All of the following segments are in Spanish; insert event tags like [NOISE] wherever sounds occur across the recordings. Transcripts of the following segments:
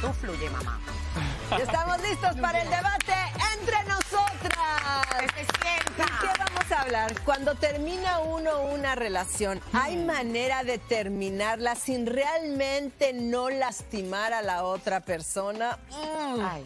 Tú fluye, mamá. Estamos listos para el debate entre nosotras. Que se sienta. ¿De qué vamos a hablar? Cuando termina uno una relación, ¿hay manera de terminarla sin realmente no lastimar a la otra persona? Mm. Ay.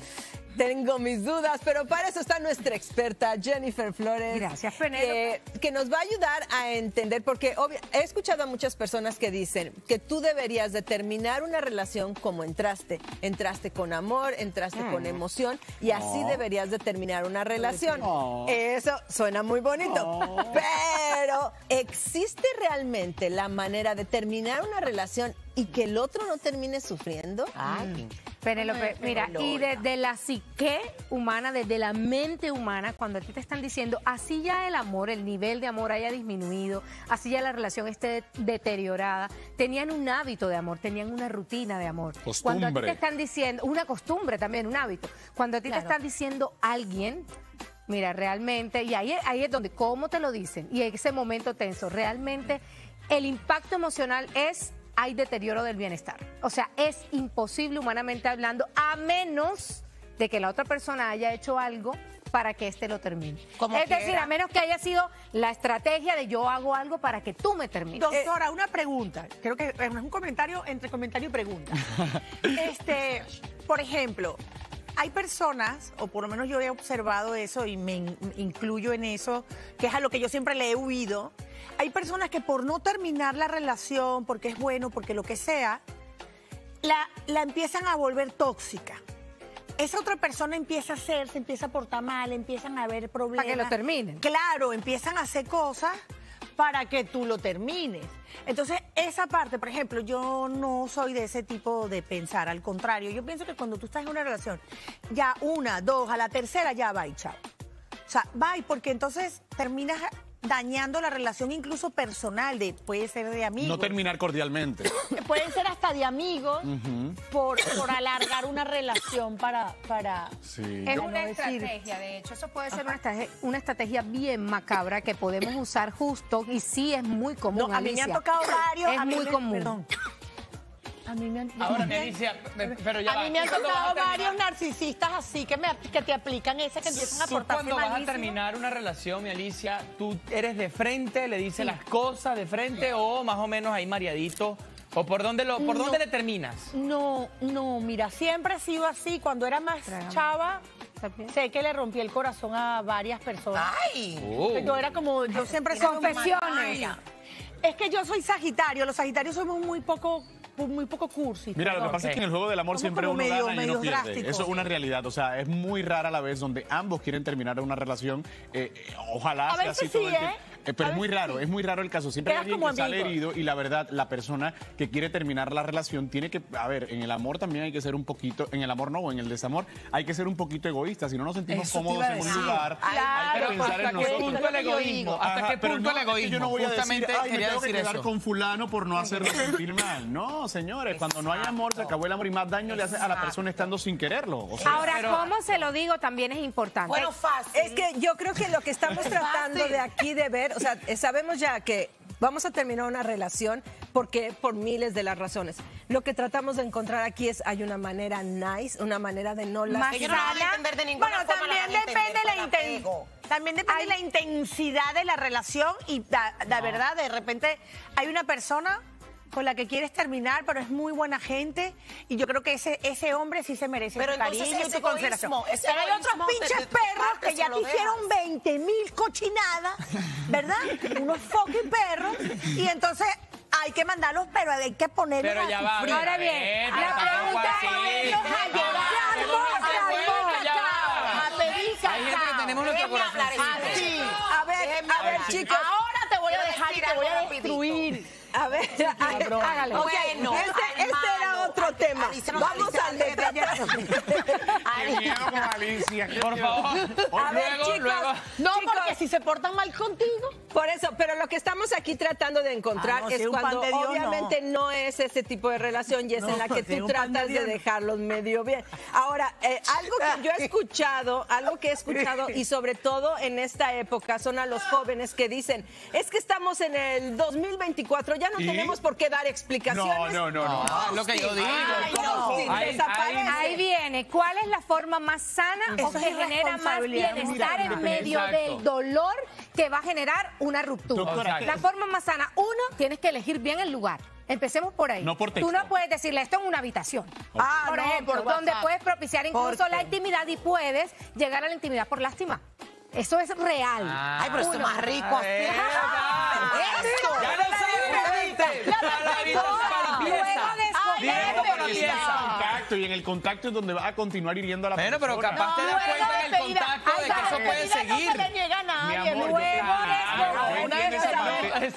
Tengo mis dudas, pero para eso está nuestra experta Jennifer Flores. Gracias. Que, que nos va a ayudar a entender, porque obvio- he escuchado a muchas personas que dicen que tú deberías de terminar una relación como entraste. Entraste con amor, entraste con emoción y así deberías de terminar una relación. Eso suena muy bonito. Pero, ¿existe realmente la manera de terminar una relación y que el otro no termine sufriendo? Ay. Penélope, Ay, mira, y desde la psique humana, desde la mente humana, cuando a ti te están diciendo, así ya el amor, el nivel de amor haya disminuido, así ya la relación esté deteriorada, tenían un hábito de amor, tenían una rutina de amor. Cuando a ti Costumbre. te están diciendo, una costumbre también, un hábito. Cuando a ti Claro. te están diciendo alguien, mira, realmente, y ahí, ahí es donde, ¿cómo te lo dicen? Y en ese momento tenso, realmente el impacto emocional es, hay deterioro del bienestar. O sea, es imposible humanamente hablando, a menos de que la otra persona haya hecho algo para que éste lo termine. Como es decir, a menos que haya sido la estrategia de yo hago algo para que tú me termines. Doctora, una pregunta. Creo que es un comentario entre comentario y pregunta. [LAUGHS] Este, por ejemplo, hay personas, o por lo menos yo he observado eso y me in- incluyo en eso, que es a lo que yo siempre le he huido. Hay personas que por no terminar la relación, porque es bueno, porque lo que sea, la, la empiezan a volver tóxica. Esa otra persona empieza a hacer, se empieza a portar mal, empiezan a haber problemas. que lo terminen. Claro, empiezan a hacer cosas para que tú lo termines. Entonces, esa parte, por ejemplo, yo no soy de ese tipo de pensar. Al contrario, yo pienso que cuando tú estás en una relación, ya una, dos, a la tercera ya va y chao. O sea, bye, porque entonces terminas dañando la relación incluso personal, de, puede ser de amigos. No terminar cordialmente. [LAUGHS] Pueden ser hasta de amigos por, por alargar una relación para... para Sí. Es no una decir- estrategia, de hecho, eso puede ser una estrategia, una estrategia bien macabra que podemos usar justo y sí es muy común. no, a mí me han Alicia. tocado varios. Es a mí muy me- común. Perdón. A mí me han, Ahora, Alicia, pero ya a va. mí me han ¿Tú cuándo vas a tocado varios narcisistas así que, me, que te aplican ese que empiezan a portarse cuando vas a terminar una relación, mi Alicia, tú eres de frente, le dices las cosas de frente o más o menos ahí mareadito. ¿O por dónde, lo, por No. dónde le terminas? No, no, mira, siempre he sido así. Cuando era más chava, sé que le rompí el corazón a varias personas. Ay. Oh. Yo era como, yo siempre he sido muy- Confesiones. Es que yo soy Sagitario, los Sagitarios somos muy poco, muy poco cursi. Mira, lo que pasa es que en el juego del amor Somos siempre uno medio- gana y uno pierde. Eso es una realidad. O sea, es muy rara la vez donde ambos quieren terminar una relación. Eh, eh, ojalá A sea veces así todo sí, el tiempo. ¿eh? Eh, pero A es muy raro, sí. es muy raro el caso. Siempre hay alguien como que sale amigos. herido y la verdad, la persona que quiere terminar la relación tiene que, a ver, en el amor también hay que ser un poquito, en el amor no, o en el desamor, hay que ser un poquito egoísta. Si no nos sentimos Eso cómodos en un lugar, Claro, hay que pensar ¿hasta en qué nosotros. punto el Es lo que yo egoísmo? ¿Hasta Ajá, qué punto no, el egoísmo? Yo no voy a decir, ay, me tengo que quedar con fulano por no hacerlo sentir mal. [LAUGHS] No, señores, cuando no hay amor, se acabó el amor y más daño le hace a la persona estando sin quererlo. O sea, Ahora, Pero- ¿cómo se lo digo? También es importante. Bueno, fácil. Es que yo creo que lo que estamos tratando de aquí de ver, o sea, eh, sabemos ya que vamos a terminar una relación porque por miles de las razones. Lo que tratamos de encontrar aquí es hay una manera nice, una manera de no Que yo no la voy a sana. entender de ninguna Bueno, forma. la también entender depende la con inten- apego. también depende la intensidad de la relación y la, la verdad, de repente hay una persona con la que quieres terminar, pero es muy buena gente y yo creo que ese, ese hombre sí se merece Pero tu cariño y tu consideración. Pero hay otros pinches perros que ya te hicieron dejas. 20 mil cochinadas, ¿verdad? Unos fucking perros y entonces hay que mandarlos, pero hay que ponerlos Pero a ya va, sufrir. Ahora bien, Eh, la pregunta es, a a va. a. A ver, a ver, chicos. Ahora te voy a dejar y te voy a destruir. A ver, hágale. Ok, Bueno, este, este era otro tema. Vamos al detalle. Alicia. qué miedo con Alicia. qué Por favor. A ver, luego, chicos, luego. No, Chicos. porque si se portan mal contigo. Por eso, pero lo que estamos aquí tratando de encontrar Ah, no, es cuando de Dios, obviamente no. es ese tipo de relación y es en la que tú de tratas de, dejarlos medio bien. Ahora, eh, algo que yo he escuchado, algo que he escuchado y sobre todo en esta época son a los jóvenes que dicen, es que estamos en el 2024, ya no ¿Y? tenemos por qué dar explicaciones. No, no, no, no. Ah, lo que yo digo. Ay, no, sí, Ahí- desaparece. ahí- Ahí viene, ¿cuál es la forma más sana Eso o que genera más bienestar en medio Exacto. del dolor que va a generar una ruptura? Doctora, la forma más sana, uno, tienes que elegir bien el lugar. Empecemos por ahí. No por Tú no puedes decirle esto en una habitación. Ah, por no, ejemplo, por donde puedes propiciar incluso la intimidad y puedes llegar a la intimidad por lástima. Eso es real. Ay, pero esto es más rico así. Esto. Ya lo contacto, y en el contacto es donde va a continuar hiriendo a la Bueno, pero persona. capaz te das luego cuenta en el despedida. contacto de Ay, que eso dale, puede despedida, seguir. No Mi amor, Luego Una vez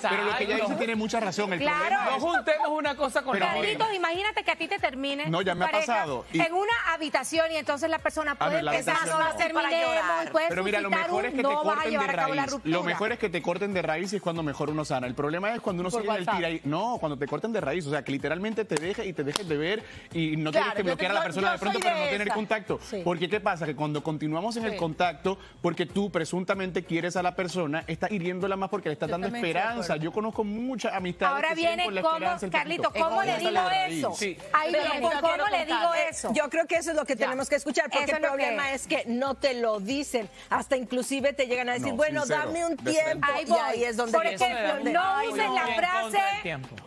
pero lo que ella dice tiene mucha razón. El Claro. problema No es- juntemos una cosa con Pero la. Carlitos, imagínate que a ti te termine No, ya me ha pasado. Y- en una habitación y entonces la persona puede no, en la empezar, no no. la terminemos, puede Pero mira, lo mejor un es que te no corten de llevar a cabo la raíz. ruptura. Lo mejor es que te corten de raíz y es cuando mejor uno sana. El problema es cuando uno sigue en el tira y no, cuando te corten de raíz, o sea, que literalmente te deje y te dejes de ver y no tienes que bloquear a la persona de pronto para no tener contacto. Porque qué pasa que cuando continuamos en el contacto, porque tú presuntamente quieres a la persona, estás hiriéndola más porque le estás dando esperanza. Yo conozco muchas amistades Ahora que viene con la cómo, Carlito. ¿cómo le digo eso? Sí. Ahí viene, yo ¿cómo le digo eso? Yo creo que eso es lo que tenemos que escuchar, porque Eso el problema es que no te lo dicen. Hasta inclusive te llegan a decir, No, bueno, sincero, dame un tiempo. Ahí Y voy. ahí es donde Por ejemplo, no uses la frase,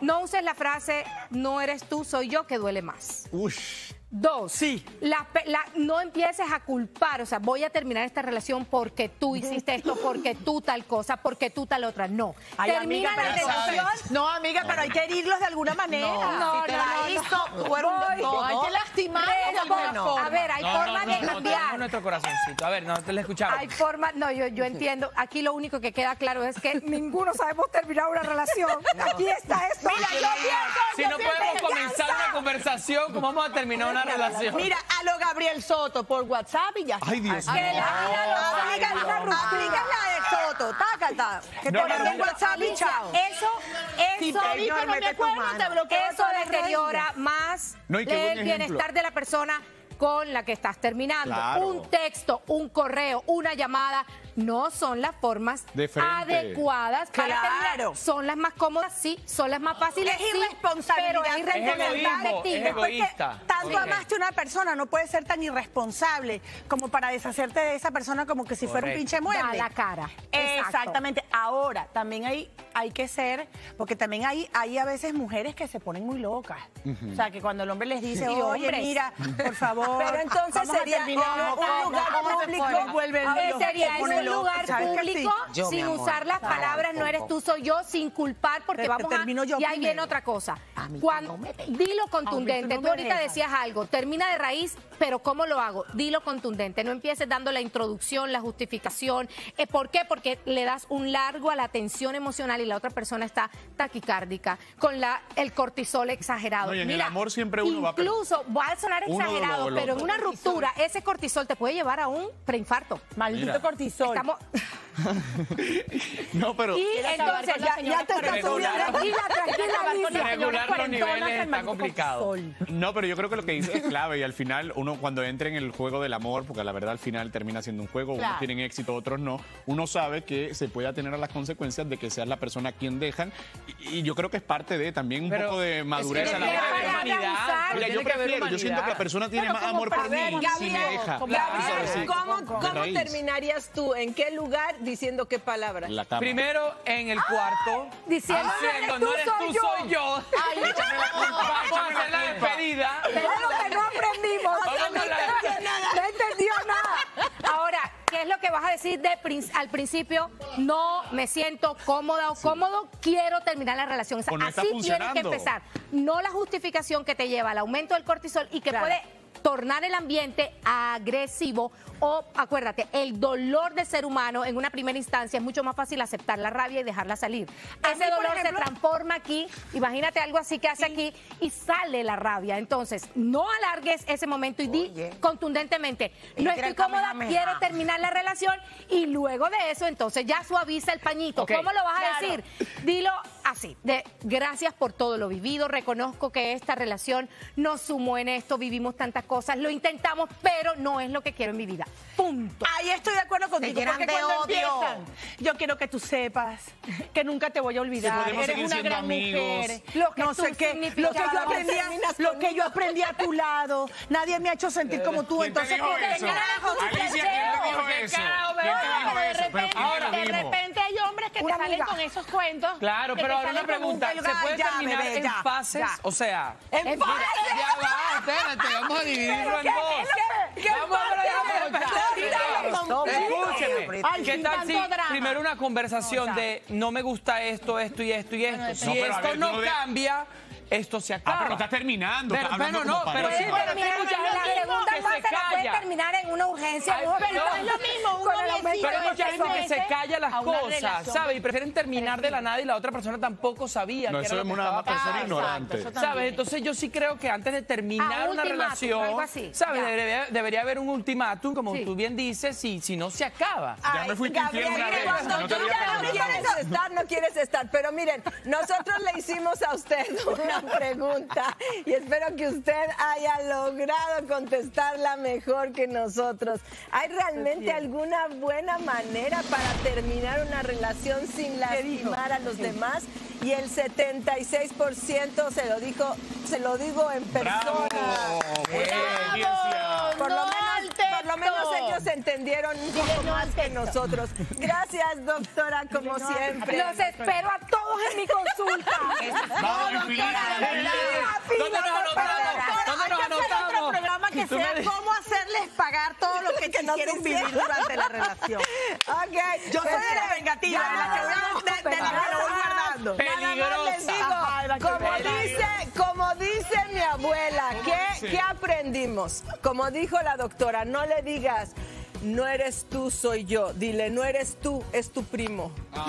no uses la frase, no eres tú, soy yo, que duele más. Ush. Dos, Sí. la la- no empieces a culpar, o sea, voy a terminar esta relación porque tú hiciste esto, porque tú tal cosa, porque tú tal otra. No. Ay, Termina amiga, la relación. sabes. No, amiga, pero hay que herirlos de alguna manera. No, si te no, la no, hizo, no. Voy. todo. Hay que lastimarlos de alguna forma. A ver, hay No, formas no, de no, no, cambiar. nuestro corazoncito. A ver, no te lo escuchamos. Hay formas, no, yo, yo entiendo. Aquí lo único que queda claro es que ninguno sabemos terminar una relación. Aquí está esto. Mira, yo pienso, Si yo no podemos en comenzar una conversación, ¿cómo vamos a terminar una relación? Mira, a lo Gabriel Soto por WhatsApp y ya está. Ay, Dios mío. la Aplica de Soto, tácata. Que No, te no, no. WhatsApp y chao. eso, eso, te dijo, no me acuerdo, te bloqueo eso deteriora más el bienestar de la persona con la que estás terminando. Claro. Un texto, un correo, una llamada, no son las formas De adecuadas para Claro. terminar. Son las más cómodas, sí, son las más fáciles, Es sí, irresponsabilidad. pero es Es irresponsabilidad es egoísta. tanto amaste a una persona, no puedes ser tan irresponsable como para deshacerte de esa persona como que si fuera un pinche mueble. Da la cara. Exacto. Exactamente. Ahora, también hay, hay que ser, porque también hay, hay a veces mujeres que se ponen muy locas. O sea, que cuando el hombre les dice, Sí, oye, hombres. mira, por [LAUGHS] favor. Pero entonces a sería terminar". un- lugar ¿Cómo se público. pone? A lugar público Yo, sin amor, usar las palabras no eres tú, soy yo, sin culpar, porque Te- te vamos a... termino yo y ahí viene otra cosa. A mí Cuando, no dilo A mí contundente. tú no Tú me ahorita dejas. decías algo, termina de raíz, pero ¿cómo lo hago? Dilo contundente. No empieces dando la introducción, la justificación. Eh, ¿Por qué? Porque le das un largo a la tensión emocional y la otra persona está taquicárdica, con la, el cortisol exagerado. No, y en el amor siempre uno va a Incluso, va a sonar exagerado, pero en una ruptura, ese cortisol te puede llevar a un preinfarto. Maldito Mira. cortisol. Estamos... [LAUGHS] No, pero Y entonces, ya, ya te está subiendo. Regular. Tranquila, tranquila, Alicia. Regular los niveles está complicado. No, pero yo creo que lo que dice es clave y al final uno cuando entra en el juego del amor, porque la verdad al final termina siendo un juego, unos tienen éxito, otros no, uno sabe que se puede atener a las consecuencias de que seas la persona a quien dejan y, y yo creo que es parte de también un Pero poco de madurez es a la hora de humanidad, yo Mira, yo prefiero, yo siento que la persona tiene más amor por mí Gabriel, si me deja. Gabriel. ¿cómo, terminarías tú? ¿En qué lugar diciendo qué palabras? La cama. Primero en el cuarto, Diciendo, "No eres tú, no eres tú, soy yo". soy yo. Vamos a hacer la despedida. Pero lo que no aprendimos. La- No entendió nada. Ahora, ¿qué es lo que vas a decir de prin- al principio? No me siento cómoda o cómodo, quiero terminar la relación. O sea, no así tienes que empezar. No la justificación que te lleva al aumento del cortisol y que Claro. puede tornar el ambiente agresivo o, acuérdate, el dolor del ser humano en una primera instancia es mucho más fácil aceptar la rabia y dejarla salir. A Ese mí, dolor se transforma aquí, imagínate algo así que hace aquí y sale la rabia. Entonces, no alargues ese momento y di Oye. contundentemente, no estoy cómoda, quiero terminar la relación y luego de eso, entonces ya suaviza el pañito. ¿Cómo lo vas a decir? Dilo así, de gracias por todo lo vivido, reconozco que esta relación nos sumó en esto, vivimos tantas cosas, lo intentamos, pero no es lo que quiero en mi vida. Punto. Ahí estoy de acuerdo contigo, porque cuando odio. empiezan, yo quiero que tú sepas que nunca te voy a olvidar. Si Eres una gran amigos. mujer. Lo que no tú sé qué, lo que yo aprendí, Terminas lo que yo aprendí a tu lado. Nadie me ha hecho sentir como tú, ¿Quién te entonces dijo ¿qué eso? carajo tú Alicia, ¿quién te dijo eso? carajo, ¿Quién te pero dijo de repente hay hombres que Una te salen con esos cuentos. Claro, pero ahora una pregunta. ¿se puede ya, terminar bebé, en ya, fases? ya. O sea, En fases. ya va, espérate, vamos a dividirlo en dos. Vamos a Escúcheme, ¿qué tal si primero una conversación de no me gusta esto, esto y esto y esto? Si esto no cambia, esto se Ah, acaba. pero estás terminando. Pero, bueno, no, como pero sí, pero terminar hay mucha gente que se la puede calla. terminar en una urgencia. Ay, pero Pero no es lo mismo un Pero hay mucha gente que se calla las una cosas. ¿sabes? Y prefieren terminar de la nada y la otra persona tampoco sabía No, que eso era es lo que ser pasando. ignorante. ¿Sabes? Entonces yo sí creo que antes de terminar Ah, una relación, ¿sabes? Debería, debería haber un ultimátum, como Sí. tú bien dices, y si no se acaba. Ya me infiel Gabriel, una vez, cuando no tú ya no quieres estar, no quieres estar. Pero miren, nosotros le hicimos a usted [LAUGHS] una pregunta y espero que usted haya logrado contestarla mejor que nosotros. ¿Hay realmente alguna buena manera para terminar una relación sin lastimar a los demás? Y el 76% se lo dijo, se lo digo en persona. ¡Bravo! Bien, audiencia. Por lo, No menos, por lo menos ellos entendieron un poco más que nosotros. Gracias, doctora, como siempre. Los espero a todos en mi consulta. [LAUGHS] Vamos, infinita. ¿Dónde nos anotamos? ¿Dónde Hay nos que hacer otro programa que sea cómo hacerles pagar todo lo que, [LAUGHS] Que no quisieron vivir durante la relación. [LAUGHS] Ok. Yo soy de la vengativa, de la que voy a- de- de la que lo voy guardando. Nada más les digo, como dice, como dice mi abuela. ¿Qué aprendimos? Como dijo la doctora, no le digas, no eres tú, soy yo. Dile, no eres tú, es tu primo. Ah.